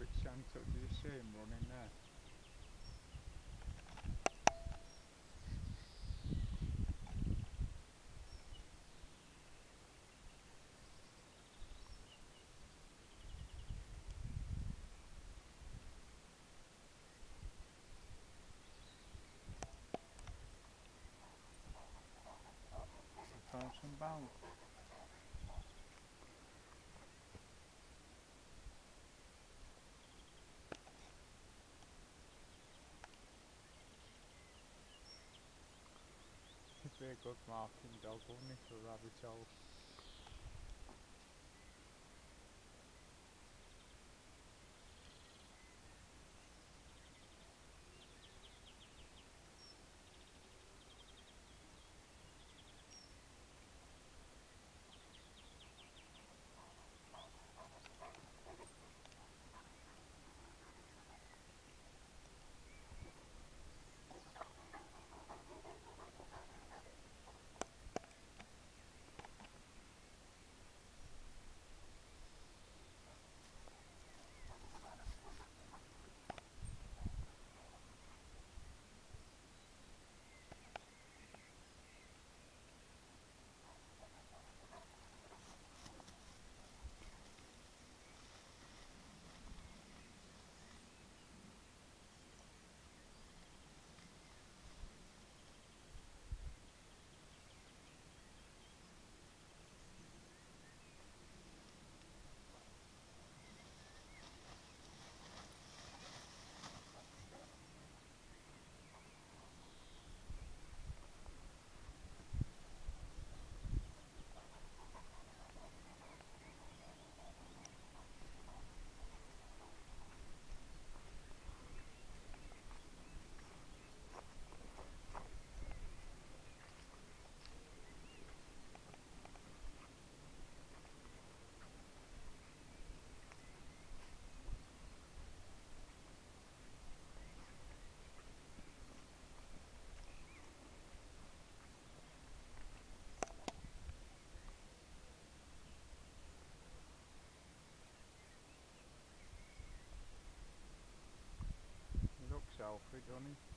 Up, do you see him running there? A good marking dog, wouldn't he, for rabbit